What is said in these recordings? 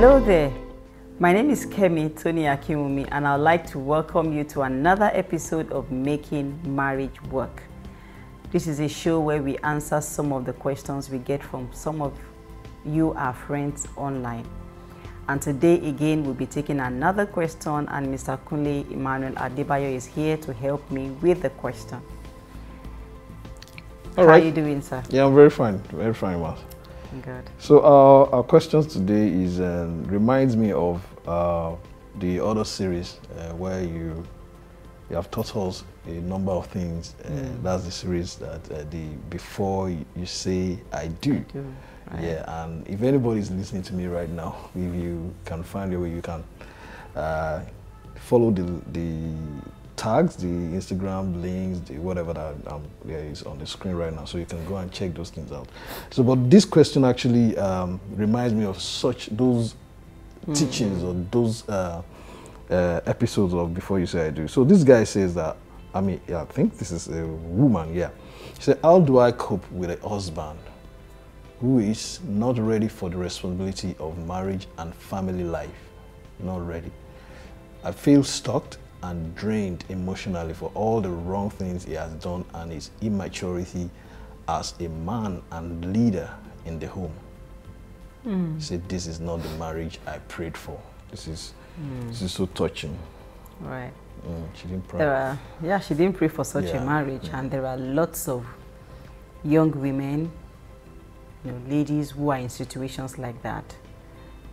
Hello there. My name is Kemi Tony Akimumi, and I'd like to welcome you to another episode of Making Marriage Work. This is a show where we answer some of the questions we get from some of you, our friends online. And today, again, we'll be taking another question, and Mr. Kunle Emmanuel Adebayo is here to help me with the question. All How right. are you doing, sir? Yeah, I'm very fine. Very fine, Mas. Good. So our, our questions today is um, reminds me of uh, the other series uh, where you you have taught us a number of things. Uh, Mm. That's the series that uh, the before you, say I do. Do. Right. Yeah, and if anybody is listening to me right now, if you can find a way you can uh, follow the the tags, the Instagram links, the whatever that um, is on the screen right now, so you can go and check those things out. So, but this question actually um, reminds me of such those teachings or those uh, uh, episodes of Before You Say I Do. So this guy says that I mean, yeah, I think this is a woman. Yeah, he said, "How do I cope with a husband?" who is not ready for the responsibility of marriage and family life. Not ready. I feel stuck and drained emotionally for all the wrong things he has done and his immaturity as a man and leader in the home. Hmm. He said, This is not the marriage I prayed for. This is hmm. this is so touching. Right. Mm, she didn't pray. There are, yeah, she didn't pray for such Yeah, a marriage, yeah. and there are lots of young women, you know, ladies who are in situations like that.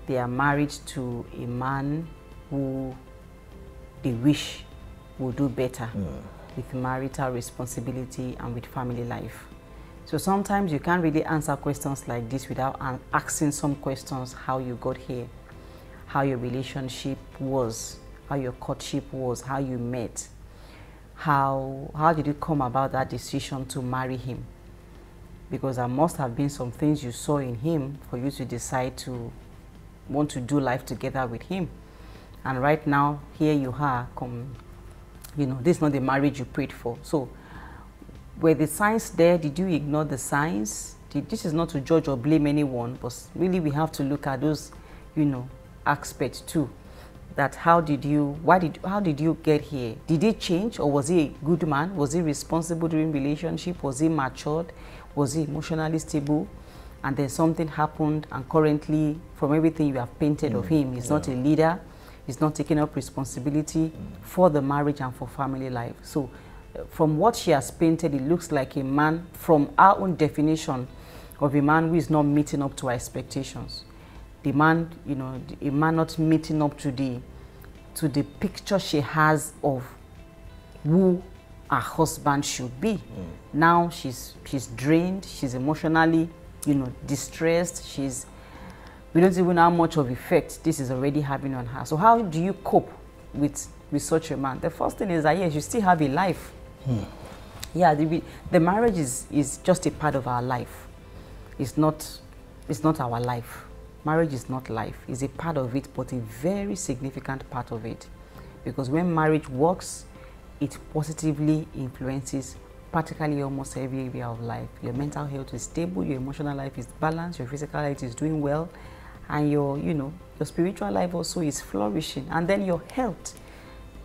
They are married to a man who they wish will do better Mm. with marital responsibility and with family life. So sometimes you can't really answer questions like this without asking some questions how you got here, how your relationship was, how your courtship was, how you met, how how did it come about that decision to marry him? Because there must have been some things you saw in him for you to decide to want to do life together with him. And right now, here you are, come, you know, this is not the marriage you prayed for. So, were the signs there? Did you ignore the signs? Did, this is not to judge or blame anyone, but really we have to look at those, you know, aspects too. That how did you, why did, how did you get here? Did he change or was he a good man? Was he responsible during relationship? Was he matured? Was he emotionally stable? And then something happened and currently from everything you have painted of mm, him, he's not a leader, he's not taking up responsibility for the marriage and for family life. So uh, from what she has painted, it looks like a man, from our own definition of a man who is not meeting up to our expectations. The man, you know, a man not meeting up to the to the picture she has of who her husband should be. Now she's she's drained, she's emotionally, you know, distressed, she's we don't even know how much of effect this is already having on her. So how do you cope with with such a man? The first thing is that yes, you still have a life. Hmm. Yeah, the, the marriage is, is just a part of our life. It's not, it's not our life. Marriage is not life. It's a part of it, but a very significant part of it. Because when marriage works, it positively influences practically almost every area of life. Your mental health is stable, your emotional life is balanced, your physical health is doing well, and your, you know, your spiritual life also is flourishing. And then your health,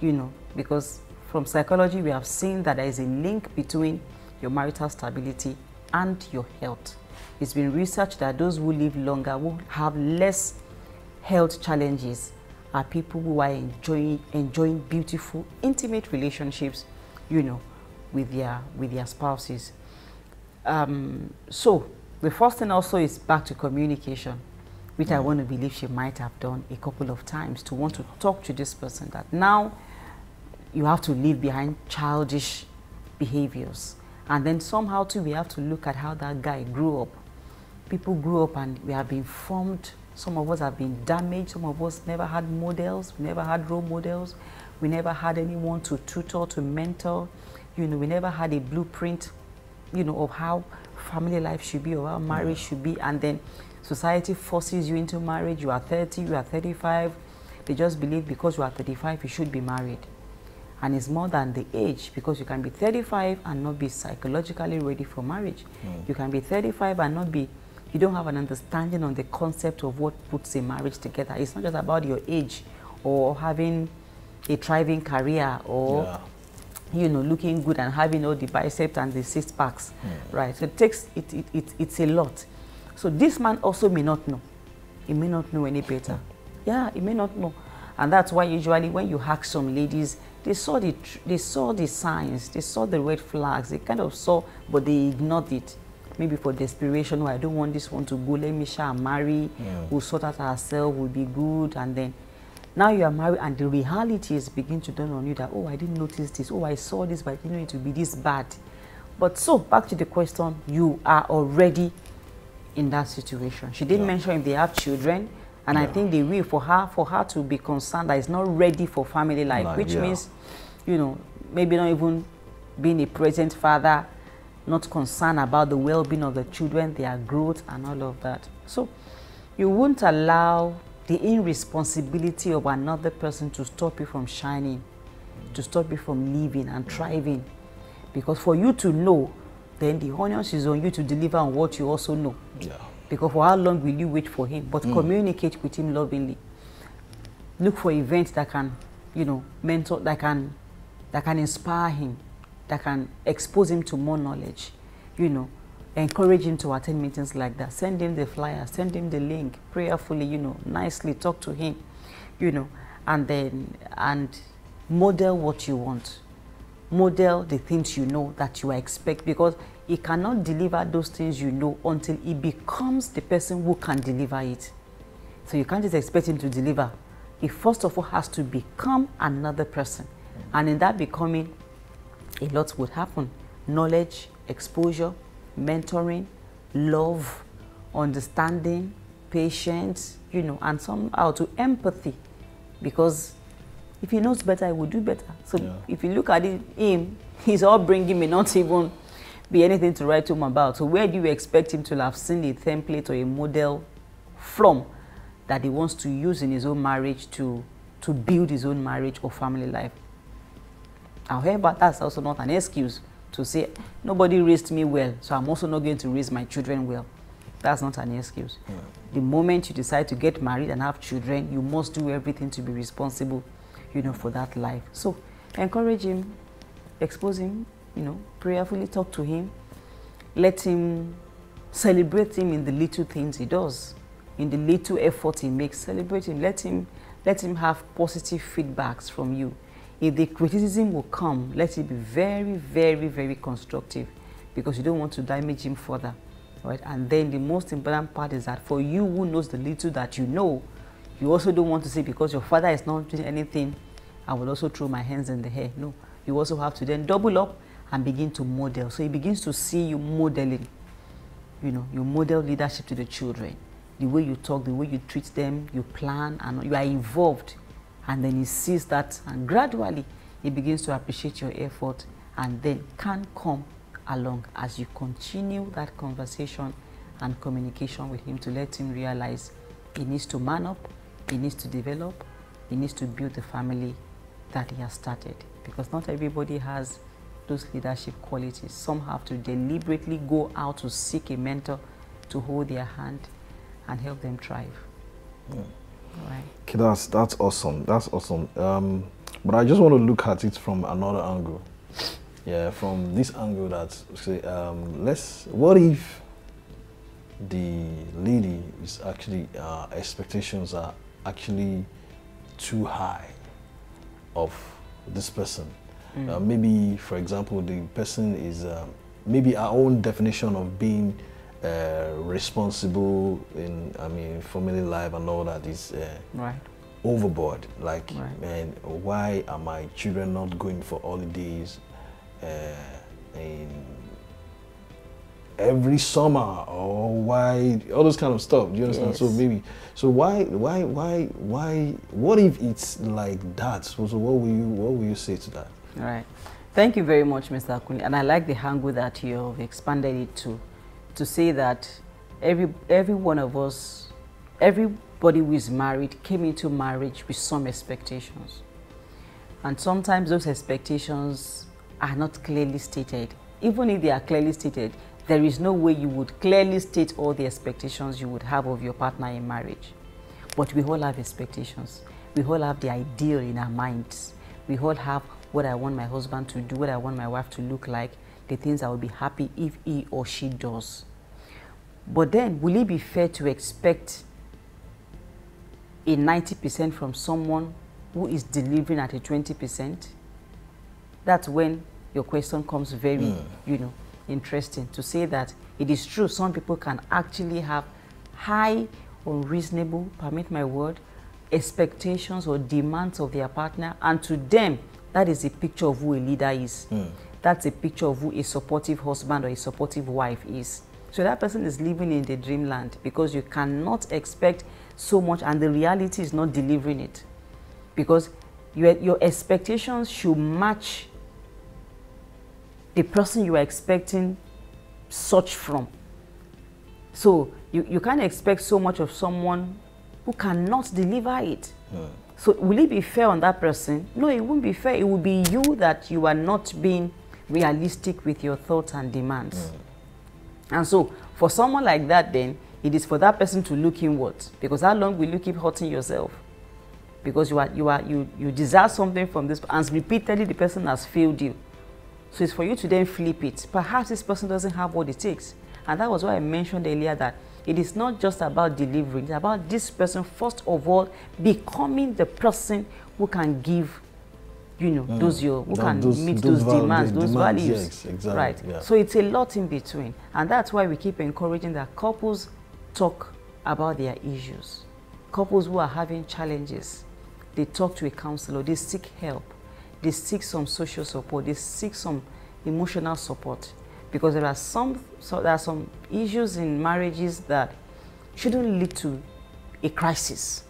you know, because from psychology we have seen that there is a link between your marital stability and your health. It's been researched that those who live longer will have less health challenges are people who are enjoying enjoying beautiful intimate relationships, you know, with their with their spouses. Um, so the first thing also is back to communication, which I want to believe she might have done a couple of times to want to talk to this person that now you have to leave behind childish behaviors. And then somehow too we have to look at how that guy grew up. People grew up and we have been formed. Some of us have been damaged. Some of us never had models. We never had role models. We never had anyone to tutor, to mentor. You know, we never had a blueprint, you know, of how family life should be or how marriage should be. And then society forces you into marriage. You are 30, you are 35. They just believe because you are 35, you should be married and it's more than the age because you can be 35 and not be psychologically ready for marriage. Mm. You can be 35 and not be you don't have an understanding on the concept of what puts a marriage together. It's not just about your age or having a thriving career or Yeah. You know looking good and having all the biceps and the six packs hmm. right? So it takes it, it, it it's a lot. So this man also may not know. He may not know any better. Hmm. Yeah he may not know. And that's why usually when you ask some ladies they saw the they saw the signs they saw the red flags they kind of saw but they ignored it. Maybe for desperation oh i don't want this one to go. Let me shall marry. Hmm. We'll sort out ourselves. We'll be good. And then now you are married and the reality is begin to dawn on you that oh i didn't notice this. Oh i saw this but i didn't know it would be this bad. But so back to the question you are already in that situation. She didn't Yeah. mention if they have children and i think the will for her for her to be concerned that is not ready for family life Life, which yeah. means you know maybe not even being a present father not concerned about the well-being of the children their growth and all of that. So you won't allow the irresponsibility of another person to stop you from shining to stop you from living and thriving. Because for you to know then the onus is on you to deliver on what you also know. Yeah. because for how long will you wait for him? But mm. communicate with him lovingly. Look for events that can you know mentor that can that can inspire him that can expose him to more knowledge you know encourage him to attend meetings like that send him the flyer send him the link prayerfully you know nicely talk to him you know and then and model what you want model the things you know that you expect because he cannot deliver those things you know until he becomes the person who can deliver it so you can't just expect him to deliver. He first of all has to become another person. And in that becoming, a lot would happen. Knowledge, exposure, mentoring, love, understanding, patience, you know, and somehow to empathy. Because if he knows better, he will do better. So Yeah. if you look at it, him, his upbringing may not even be anything to write home about. So where do you expect him to have seen a template or a model from that he wants to use in his own marriage to to build his own marriage or family life? However, that's also not an excuse to say nobody raised me well, so I'm also not going to raise my children well. That's not an excuse. The moment you decide to get married and have children, you must do everything to be responsible, you know, for that life. So encourage him, expose him, you know, prayerfully talk to him, let him celebrate him in the little things he does, in the little effort he makes. Celebrate him. Let him let him have positive feedbacks from you. If the criticism will come, let it be very, very, very constructive because you don't want to damage him further. Right? And then the most important part is that for you who knows the little that you know, you also don't want to say because your father is not doing anything, I will also throw my hands in the air. No, you also have to then double up and begin to model. So he begins to see you modeling. You know, you model leadership to the children. The way you talk, the way you treat them, you plan, and you are involved. And then he sees that, and gradually he begins to appreciate your effort, and then can come along as you continue that conversation and communication with him to let him realize he needs to man up, he needs to develop, he needs to build the family that he has started. Because not everybody has those leadership qualities. Some have to deliberately go out to seek a mentor to hold their hand and help them thrive. Hmm. Right. Okay, that's that's awesome. That's awesome. Um, but I just want to look at it from another angle. Yeah, from this angle that say, um, let's. What if the lady is actually uh, expectations are actually too high of this person? Uh, maybe, for example, the person is um, maybe our own definition of being uh, responsible in, I mean, family life and all that is uh, Right. overboard. Like, Right. man, why are my children not going for holidays uh, in every summer, or why all those kind of stuff? Do you understand? So maybe, so why, why, why, why? What if it's like that? So, so what will you, what will you say to that? Right. Thank you very much, Mr. Akuni. And I like the angle that you've expanded it to, to say that every, every one of us, everybody who is married came into marriage with some expectations. And sometimes those expectations are not clearly stated. Even if they are clearly stated, there is no way you would clearly state all the expectations you would have of your partner in marriage. But we all have expectations. We all have the ideal in our minds. We all have what I want my husband to do, what I want my wife to look like, the things I will be happy if he or she does. But then, will it be fair to expect a 90% from someone who is delivering at a 20%? That's when your question comes very, mm. you know, interesting to say that it is true some people can actually have high unreasonable, permit my word, expectations or demands of their partner and to them that is a picture of who a leader is. Mm. That's a picture of who a supportive husband or a supportive wife is. So that person is living in the dreamland because you cannot expect so much and the reality is not delivering it. Because your, your expectations should match the person you are expecting such from. So you, you can't expect so much of someone who cannot deliver it. Mm. So will it be fair on that person? No, it won't be fair. It will be you that you are not being realistic with your thoughts and demands. Mm. And so for someone like that then, it is for that person to look inward. Because how long will you keep hurting yourself? Because you are you are you you desire something from this and repeatedly the person has failed you. So it's for you to then flip it. Perhaps this person doesn't have what it takes. And that was why I mentioned earlier that it is not just about delivering, it's about this person, first of all, becoming the person who can give, you know, mm. those your, who can those, meet those, those demands, those demands, values. Yes, exactly, right. Yeah. So it's a lot in between. And that's why we keep encouraging that couples talk about their issues. Couples who are having challenges, they talk to a counselor, they seek help they seek some social support, they seek some emotional support. Because there are some, so there are some issues in marriages that shouldn't lead to a crisis.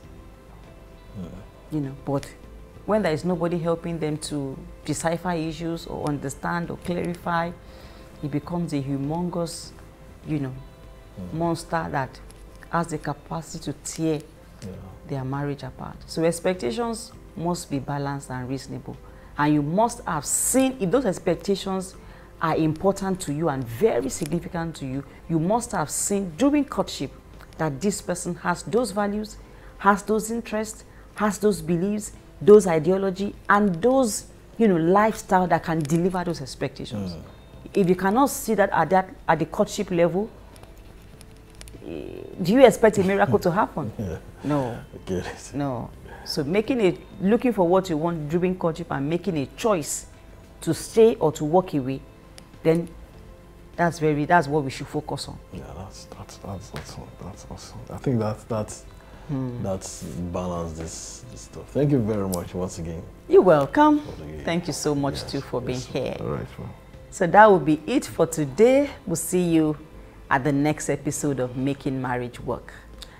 Yeah. You know, but when there is nobody helping them to decipher issues or understand or clarify, it becomes a humongous, you know, mm. monster that has the capacity to tear yeah. their marriage apart. So expectations must be balanced and reasonable and you must have seen if those expectations are important to you and very significant to you, you must have seen during courtship that this person has those values, has those interests, has those beliefs, those ideology, and those you know lifestyle that can deliver those expectations. Mm. If you cannot see that at that at the courtship level, do you expect a miracle to happen? Yeah. No. Get it. No. So making a, looking for what you want during courtship and making a choice to stay or to walk away, then that's very, that's what we should focus on. Yeah, that's, that's, that's, that's, that's awesome. I think that, that's, hmm. that's balance this, this stuff. Thank you very much once again. You're welcome. Thank you so much yes, too for yes. being here. All right. Well. So that will be it for today. We'll see you at the next episode of Making Marriage Work.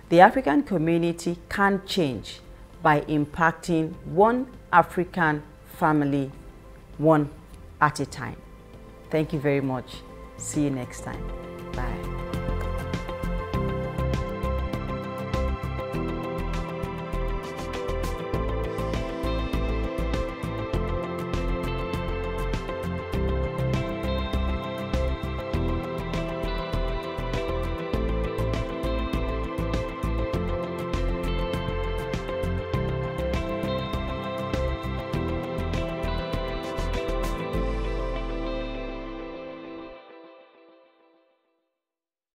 The African community can change by impacting one African family one at a time. Thank you very much. See you next time. Bye.